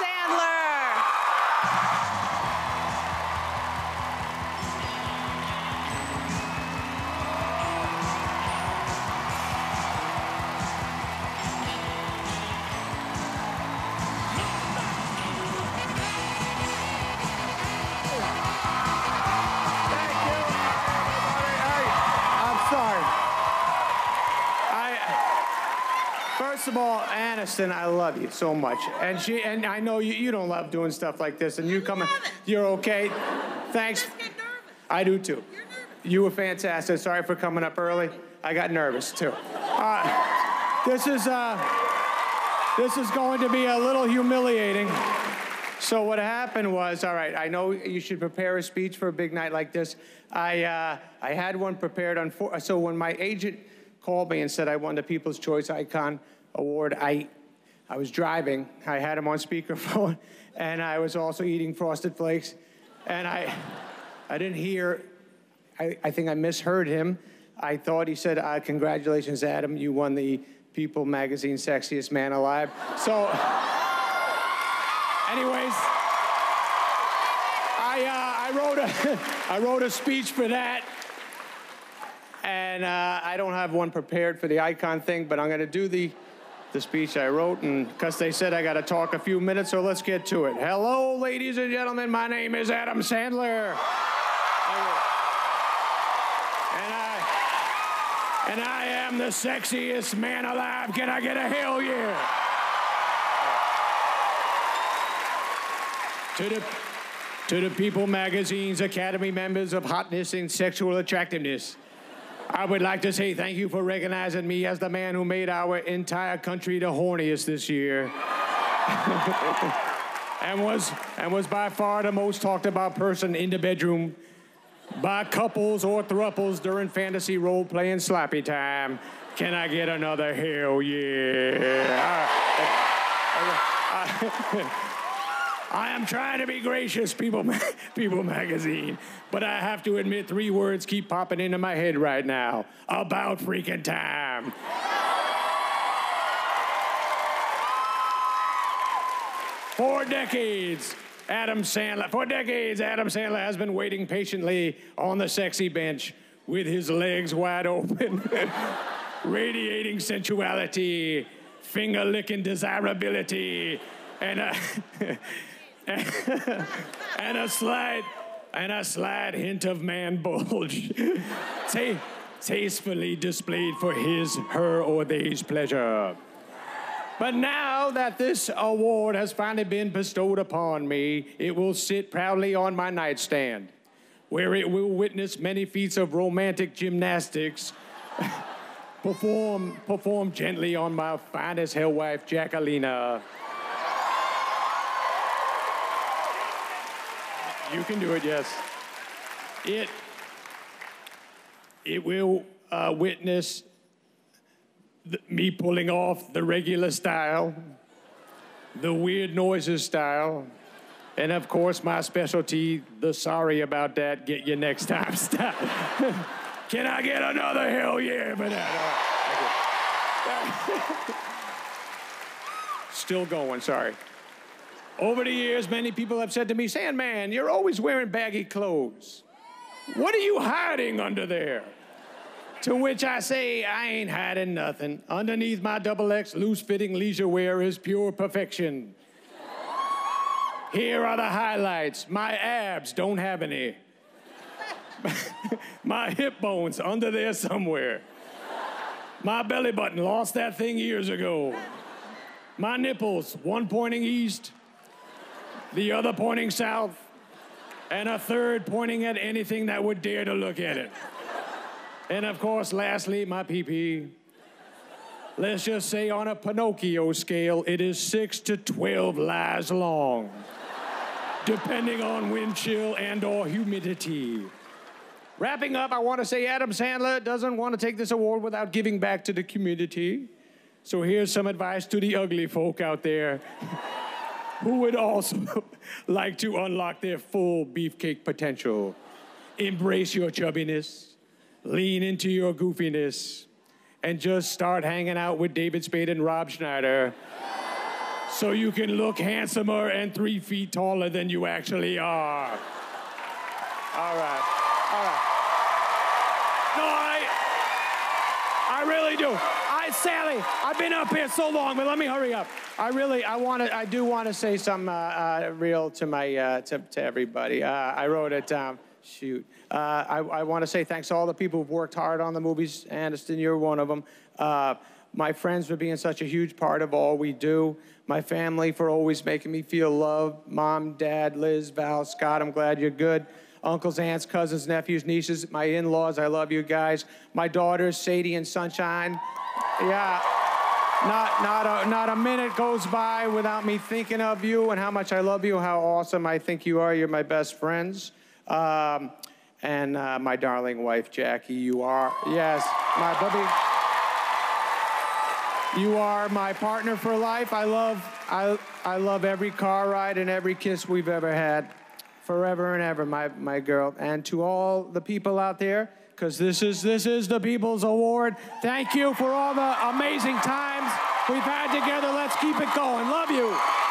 Sandler. First of all, Aniston, I love you so much, and she and I know you, you don't love doing stuff like this, and you come, you're okay. Thanks. I do too. You were fantastic. Sorry for coming up early. I got nervous too. Uh, this is uh, this is going to be a little humiliating. So what happened was, all right, I know you should prepare a speech for a big night like this. I, uh, I had one prepared on, so when my agent called me and said I won the People's Choice Icon Award, I, I was driving. I had him on speakerphone, and I was also eating Frosted Flakes, and I, I didn't hear, I, I think I misheard him. I thought he said, uh, congratulations, Adam, you won the People Magazine Sexiest Man Alive. So, Anyways, I, uh, I, wrote a, I wrote a speech for that. And uh, I don't have one prepared for the icon thing, but I'm going to do the, the speech I wrote. And because they said I got to talk a few minutes, so let's get to it. Hello, ladies and gentlemen. My name is Adam Sandler. And I, and I am the sexiest man alive. Can I get a hell yeah? To the, to the People Magazine's Academy members of Hotness and Sexual Attractiveness, I would like to say thank you for recognizing me as the man who made our entire country the horniest this year. and was and was by far the most talked about person in the bedroom by couples or thruples during fantasy role playing slappy time. Can I get another hell yeah? Am trying to be gracious, People, People Magazine, but I have to admit three words keep popping into my head right now. About freaking time. For decades, Adam Sandler, for decades, Adam Sandler has been waiting patiently on the sexy bench with his legs wide open, radiating sensuality, finger licking desirability, and a, and a slight and a slight hint of man bulge, Ta- tastefully displayed for his, her, or they's pleasure. But now that this award has finally been bestowed upon me, it will sit proudly on my nightstand, where it will witness many feats of romantic gymnastics perform, perform gently on my finest hell wife, Jacquelina. You can do it, yes. It, it will uh, witness me pulling off the regular style, the weird noises style, and of course my specialty, the sorry about that, get you next time style. Can I get another hell yeah for that? Still going, sorry. Over the years, many people have said to me, Sandman, you're always wearing baggy clothes. What are you hiding under there? To which I say, I ain't hiding nothing. Underneath my double X loose fitting leisure wear is pure perfection. Here are the highlights. My abs don't have any. my hip bones under there somewhere. My belly button lost that thing years ago. My nipples, one pointing east, the other pointing south, and a third pointing at anything that would dare to look at it. And of course, lastly, my PP. Let's just say on a Pinocchio scale, it is six to 12 lies long, depending on wind chill and or humidity. Wrapping up, I want to say Adam Sandler doesn't want to take this award without giving back to the community. So here's some advice to the ugly folk out there who would also like to unlock their full beefcake potential. Embrace your chubbiness, lean into your goofiness, and just start hanging out with David Spade and Rob Schneider. so you can look handsomer and three feet taller than you actually are. All right. All right. No, I, I really do. I, Sally, I've been up here so long, but let me hurry up. I really, I want to, I do want to say some uh, uh, real to my, uh, to, to everybody. Uh, I wrote it down. Shoot. Uh, I, I want to say thanks to all the people who've worked hard on the movies. Aniston, you're one of them. Uh, my friends for being such a huge part of all we do. My family for always making me feel loved. Mom, Dad, Liz, Val, Scott, I'm glad you're good. Uncles, aunts, cousins, nephews, nieces, my in laws, I love you guys. My daughters, Sadie and Sunshine. Yeah. Not, not, a, not a minute goes by without me thinking of you and how much I love you, how awesome I think you are. You're my best friends. Um, and uh, my darling wife, Jackie, you are, yes, my baby. You are my partner for life. I love, I, I love every car ride and every kiss we've ever had. Forever and ever, my, my girl. And to all the people out there, because this is, this is the People's Award, thank you for all the amazing times we've had together. Let's keep it going. Love you.